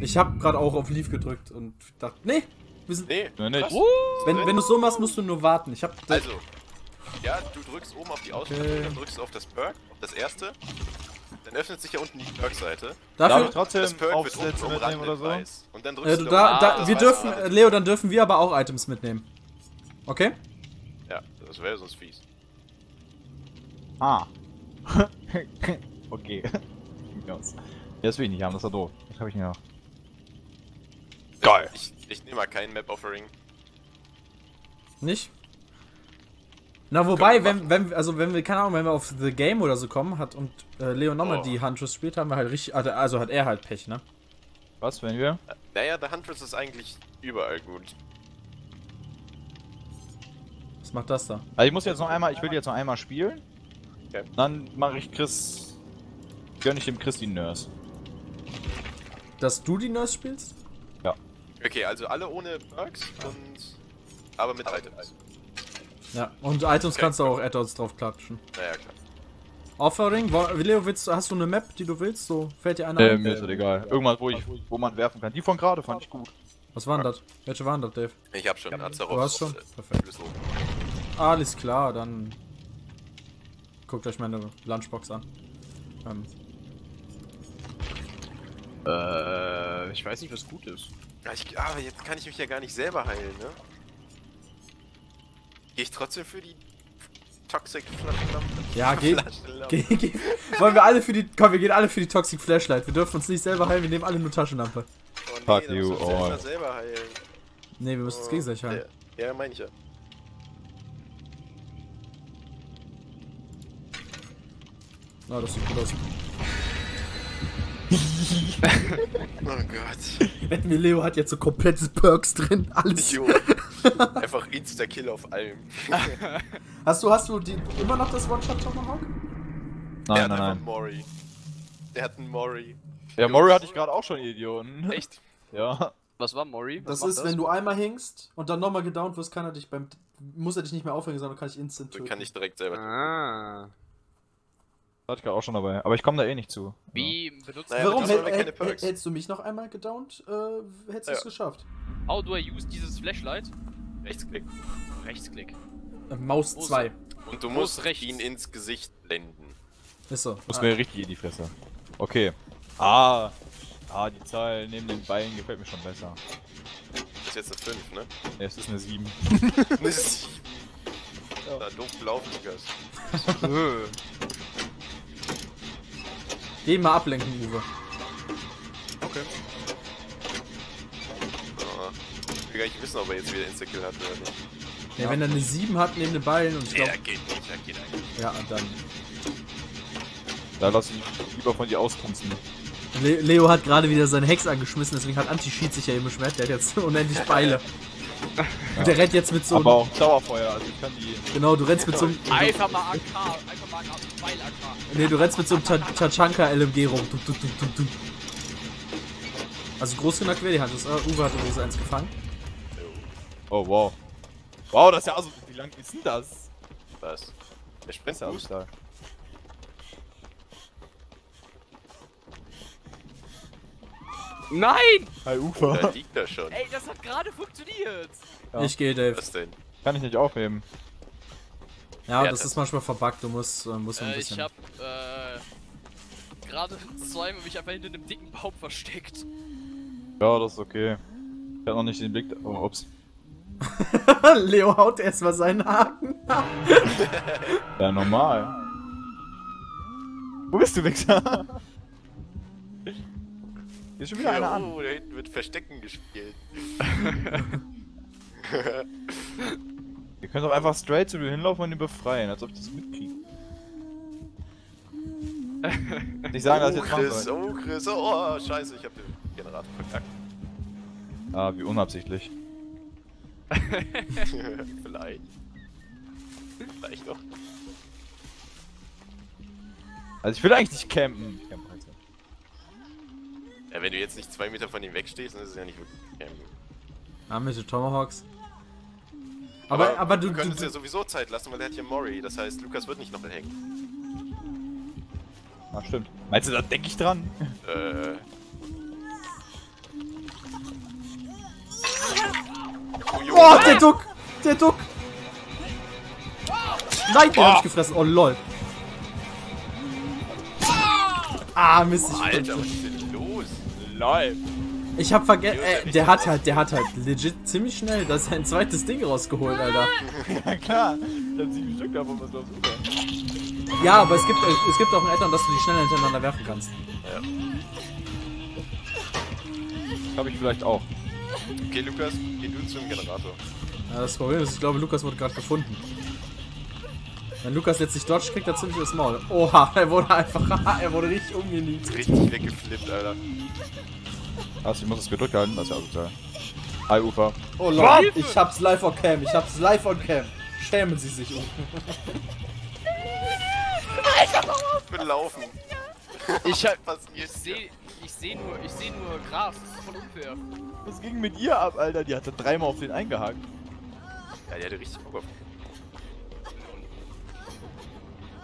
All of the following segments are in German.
Ich habe gerade auch auf Leave gedrückt und dachte, nee, wir sind, Nee, Nö, nicht. wenn, wenn du so machst, musst du nur warten. Ich habe Also, ja, du drückst oben auf die Ausstattung, Okay. dann drückst du auf das Perk, auf das erste. Dann öffnet sich ja unten die Perk-Seite. Darf dafür, ich trotzdem Das Perk wird unten Aufsätze mitnehmen oder so? weiß. Und dann drückst äh, du da da, das wir dürfen, äh, Leo, dann dürfen wir aber auch Items mitnehmen. Okay? Ja, das wäre sonst fies. Ah. okay. Das will ich nicht haben, das ist ja doof. Das habe ich nicht noch. Geil. Ich, ich nehme mal kein Map-Offering. Nicht? Na, wobei, wenn, wenn, also wenn wir, keine Ahnung, wenn wir auf The Game oder so kommen, hat und äh, Leo nochmal Oh. die Huntress spielt, haben wir halt richtig, also, also hat er halt Pech, ne? Was, wenn wir? Naja, der Huntress ist eigentlich überall gut. Was macht das da? Also ich muss jetzt noch einmal, ich will jetzt noch einmal spielen. Okay. Dann mache ich Chris. Gönn ich dem Chris die Nurse. Dass du die Nurse spielst? Okay, also alle ohne Perks und... Aber mit Items. Ja. Und Items Okay. kannst du auch Add-ons drauf klatschen. Naja, klar. Offering, Leo, willst, du- hast du eine Map, die du willst? So, fällt dir einer Äh, ein? mir ist das egal. Irgendwas, wo, ich, wo man werfen kann. Die von gerade fand ich gut. Was waren das? Welche waren das, Dave? Ich hab schon, hat's darauf. Du hast schon? auf, äh, Perfekt. Alles klar, dann guckt euch meine Lunchbox an. Ähm, Äh, ich weiß nicht, was gut ist. Ich, aber jetzt kann ich mich ja gar nicht selber heilen, ne? Gehe ich trotzdem für die Toxic Flaschenlampe? Ja, geht. Geh, geh. Wollen wir alle für die. Komm, wir gehen alle für die Toxic Flashlight. Wir dürfen uns nicht selber heilen, wir nehmen alle nur Taschenlampe. Oh, nee, Fuck you müssen wir uns all. erstmal selber heilen. Nee, wir müssen uns Oh, gegenseitig heilen. Ja, ja meine ich ja. Oh, das sieht gut aus. Oh Gott. Wetten wir, Leo hat jetzt so komplette Perks drin. Alles. Idiot. Einfach Insta-Kill auf allem. Hast du, hast du die, immer noch das One-Shot Tomahawk? Der Nein, hat nein, einfach nein. Mori. Der hat einen Mori. Ja, Mori hatte ich gerade auch schon, Idioten. Echt? Ja. Was war Mori? Was Das ist, wenn du einmal hängst und dann nochmal gedownt wirst, kann er dich beim. Muss er dich nicht mehr aufhängen, sondern kann ich instant töten. kann ich direkt selber. Ah. Das hatte ich gerade auch schon dabei. Aber ich komme da eh nicht zu. Wie benutzt Naja, Warum wir keine Perks. hättest du mich noch einmal gedownt? Äh, hättest du es Ja. geschafft. How do I use dieses Flashlight? Rechtsklick. Rechtsklick. Äh, Maus Wo ist 2. Und du musst rechts? ihn ins Gesicht blenden. Ist so. Muss Ah, mir richtig in die Fresse. Okay. Ah. Ah, die Zahl neben den Beinen gefällt mir schon besser. Das ist jetzt eine 5, ne? Ja, es ist eine 7. Eine 7. Na, doof gelaufen, Lukas. Geh mal ablenken, Uwe. okay. Oh. Ich will gar nicht wissen, ob er jetzt wieder Insta-Kill hat oder nicht. Ja, wenn er eine 7 hat neben den Beinen und ich glaube. der geht nicht, der geht eigentlich. Ja, dann. Da lass ich lieber von dir auspunzen. Le Leo hat gerade wieder seine Hex angeschmissen, deswegen hat Anti-Cheat sich ja eben beschwert. Der hat jetzt unendlich Beile. Und der rennt jetzt mit so. Aber auch Dauerfeuer, also ich kann die. Genau, du rennst mit so einem. Einfach mal AK, einfach mal AK, Pfeil AK. Nee, du rennst mit so einem Ta- Tachanka LMG rum. Du, du, du, du, du. Also groß genug wäre die Hand. Das, äh, Uwe hat übrigens eins gefangen. Oh, wow. Wow, das ist ja also. Wie lang ist denn das? Was? Der Sprint ist ja alles stark. Nein! Hi, Da Ufer. liegt er schon. Ey, das hat gerade funktioniert! Ja. Ich gehe, Dave. Was denn? Kann ich nicht aufheben. Ja, das ist manchmal verbuggt. Du musst, äh, musst so ein Äh, ich bisschen. hab, äh, gerade zweimal mich einfach hinter einem dicken Baum versteckt. Ja, das ist okay. Ich hab noch nicht den Blick. Oh, ups. Leo haut erstmal seinen Haken. Ja, normal. Wo bist du, Wichser? Hier ist schon wieder einer an. Oh, da hinten wird Verstecken gespielt. Ihr könnt doch einfach straight zu dir hinlaufen und ihn befreien, als ob ich das mitkriege. Nicht sagen, dass oh, jetzt Chris, oh, Chris, oh, scheiße, ich hab den Generator verkackt. Ah, wie unabsichtlich. Vielleicht. Vielleicht doch. Also ich will eigentlich nicht campen wenn du jetzt nicht zwei Meter von ihm wegstehst, dann ist es ja nicht wirklich Ah, Mr. Tomahawks. Aber, aber, aber du, du könntest du, ja sowieso Zeit lassen, weil er hat hier Mori. Das heißt, Lukas wird nicht noch hängen. Ah, stimmt. Meinst du, da denke ich dran? Äh. Oh, der Duck! Der Duck! Nein, der oh. hab ich gefressen. Oh, lol. Ah, Mist. Oh, Alter, was ist denn Lol. ich hab vergessen. Äh, der hat halt, der hat halt legit ziemlich schnell das sein zweites Ding rausgeholt, Alter. Ja klar. Ich hab sieben Stück davon, was glaubst du? Ja, aber es gibt, es gibt auch ein Addon, dass du die schnell hintereinander werfen kannst. Hab ich vielleicht auch. Okay, Lukas, geh du zum Generator. Ja, das Problem ist, ich glaube, Lukas wurde gerade gefunden. Wenn Lukas jetzt nicht dodge, kriegt er ziemlich das Maul. Oha, er wurde einfach, er wurde richtig umgenietet. Richtig weggeflippt, Alter. Also ich muss es gedrückt halten, das ist ja sozial. Hi Ufer. Oh Lord, ich hab's live on cam, ich hab's live on cam. Schämen Sie sich um. Ich bin laufen. Ich hab. Was Ich seh. Ich seh nur. Ich seh nur Gras. Das ist voll unfair. Was ging mit ihr ab, Alter? Die hatte dreimal auf den eingehakt. Ja, die hatte richtig Bock auf.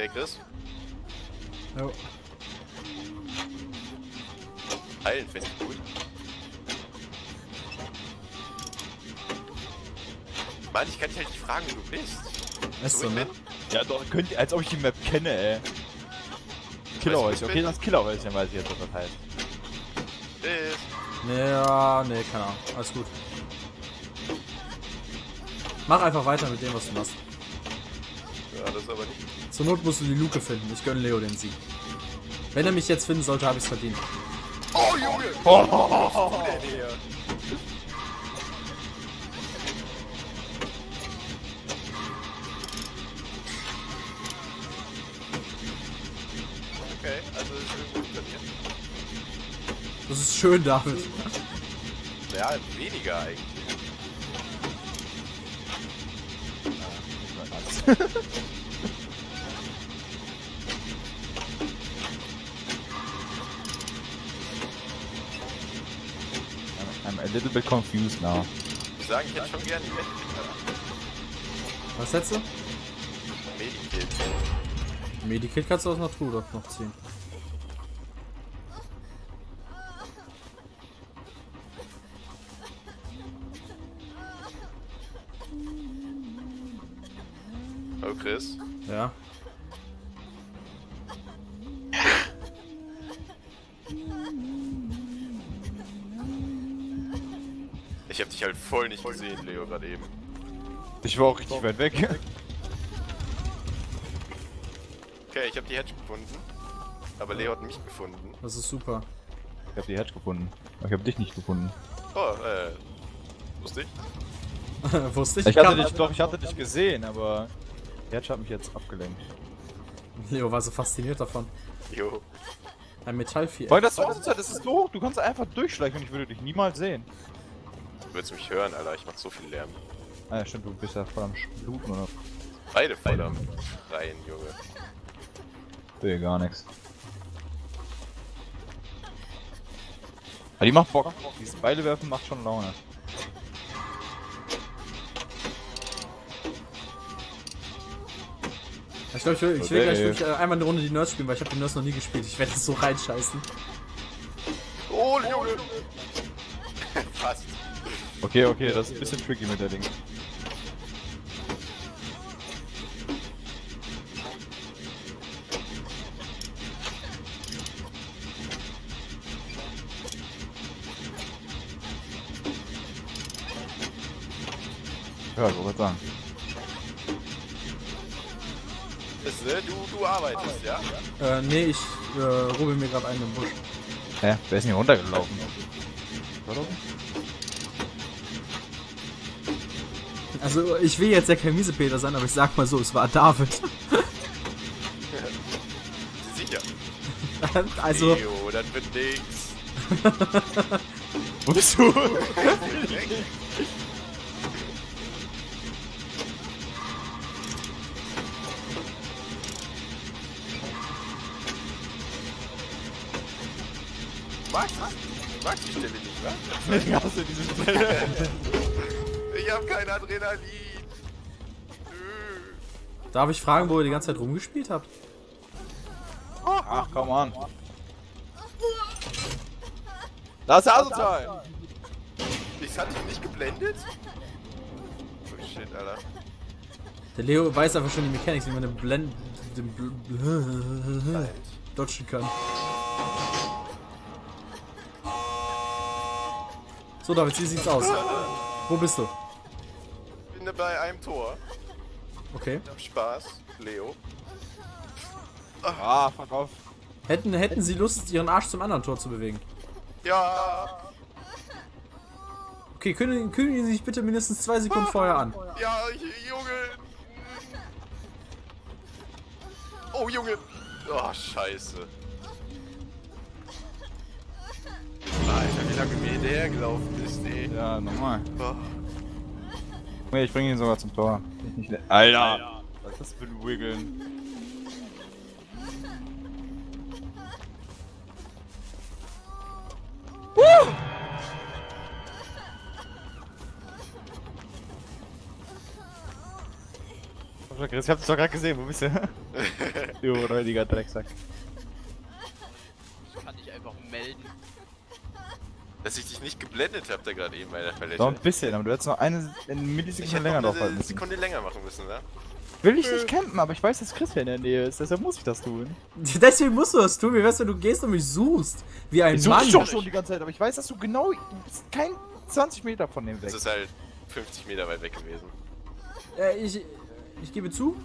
Hey, Chris. Jo. Heilen finde ich gut. Mann, ich kann dich halt nicht fragen, wo du bist. Ist so, ne? Ja doch, könnt ihr, als ob ich die Map kenne, ey. Killerhäuschen, okay, das Killerhäuschen weiß ich jetzt, was das heißt. Ist. Ja, nee, keine Ahnung. Alles gut. Mach einfach weiter mit dem, was du machst. Ja, das aber nicht. Zur Not musst du die Luke finden. Ich gönne Leo den Sieg. Wenn er mich jetzt finden sollte, habe ich es verdient. Oh, Junge! Oh, denn hier? Okay, also ist. Das ist schön, David. Ja, weniger eigentlich. I'm a little bit confused now. Ich sage, ich hätte schon gerne die Medikit. Was hättest du? Medikit. Medikit kannst du aus einer Truhe noch ziehen. Chris. Ja. Ich hab dich halt voll nicht gesehen, Leo, gerade eben. Ich war auch richtig weit weg. Okay, ich hab die Hedge gefunden. Aber Leo hat mich gefunden. Das ist super. Ich hab die Hedge gefunden. Aber ich hab dich nicht gefunden. Oh, äh. Wusste ich? Wusste ich. Ich hatte dich, doch, ich hatte dich gesehen, aber die Hedge hat mich jetzt abgelenkt. Leo war so fasziniert davon. Jo. Ein Metallvieh. Weil das so ist, das ist so hoch, du kannst einfach durchschleichen und ich würde dich niemals sehen. Du würdest mich hören, Alter. Ich mach so viel Lärm. Ah ja, stimmt, du bist ja voll am Bluten oder Beide voll am Rein, Junge. will gar nichts. Aber die macht Bock. Dieses Beile werfen macht schon Laune. Ich glaube, ich will, ich will gleich wirklich äh, einmal eine Runde die Nerds spielen, weil ich habe die Nerds noch nie gespielt. Ich werde das so reinscheißen. Oh, Junge! Fast. Okay, okay, das ist ein bisschen tricky mit der Ding. Ja, ich wollte sagen. Das, ne? Du, du arbeitest, ja? Äh, nee, ich äh, rubbel mir gerade einen im Busch. Hä? Wer ist denn hier runtergelaufen? Also, ich will jetzt ja kein Miesepeter sein, aber ich sag mal so, es war David. Sicher. also, Leo, das wird nix. Wo bist du? Magst du? Magst die Stelle nicht, wa? Ich hasse diese Stelle. Ich hab kein Adrenalin. Nö. darf ich fragen, wo ihr die ganze Zeit rumgespielt habt? Ach, komm an. Das ist asozial. Ich hatte dich nicht geblendet? shit, Alter. Der Leo weiß einfach schon die Mechanics, wie man den Blend... den Bl Bl dodgen kann. So, David, wie sieht's aus? Wo bist du? Ich bin bei einem Tor. Okay. Hab Spaß, Leo. Ah, fuck auf. Hätten, hätten sie Lust, ihren Arsch zum anderen Tor zu bewegen? Ja, Okay, kündigen, kündigen Sie sich bitte mindestens zwei Sekunden vorher an. ja, Junge. Oh, Junge. Oh, scheiße. Lange mir der gelaufen ist, ey. Ja, normal. Oh. Nee, ich bringe ihn sogar zum Tor. Alter! Was ist das für ein Wiggeln? Woo! Ich hab dich doch gerade gesehen, wo bist du? du räudiger Drecksack. Ich nicht geblendet hab, da gerade eben bei der Palette. Doch ein bisschen, aber du hättest noch eine, eine ich Millisekunde länger eine müssen. Sekunde länger machen müssen, ne? Will ich nicht campen, aber ich weiß, dass Chris hier in der Nähe ist, deshalb muss ich das tun. Deswegen musst du das tun. Wie wär's, wenn du gehst und mich suchst? Wie ein Ich Mann. doch schon die ganze Zeit, aber ich weiß, dass du genau, du bist kein 20 Meter von dem weg. Das ist halt 50 Meter weit weg gewesen. Äh, ich, ich gebe zu.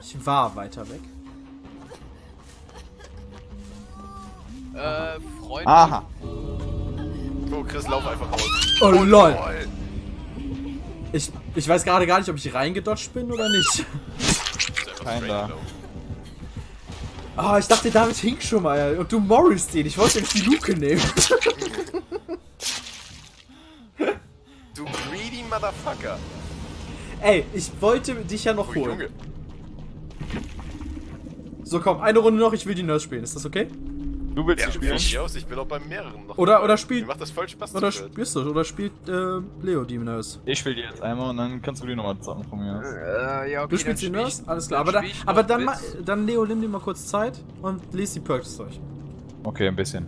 Ich war weiter weg. Äh, Freunde. Aha. Oh, Chris, lauf einfach raus. Oh, lol. Lol. Ich, ich weiß gerade gar nicht, ob ich reingedodged bin oder nicht. Ist einfach Kein straight da. gelaufen. Ah, ich dachte, David hink schon mal. Und du Morris den. Ich wollte jetzt die Luke nehmen. Du greedy Motherfucker. Ey, ich wollte dich ja noch Oh, holen. Junge. So, komm, eine Runde noch. Ich will die Nurse spielen. Ist das okay? Du willst Ja, spielen? mir aus, ich bin auch bei mehreren noch. Oder- oder spielt- Mir macht das voll Spaß Oder spielst du? Oder spielt äh, Leo die Nurse? Ich spiele die jetzt einmal und dann kannst du die nochmal zusammen von mir aus. Äh, ja, okay, Du spielst die Nurse? ich- Alles klar. dann Aber, da, ich aber dann, ma, dann, Leo, nimm dir mal kurz Zeit und lese die Perks durch. Okay, ein bisschen.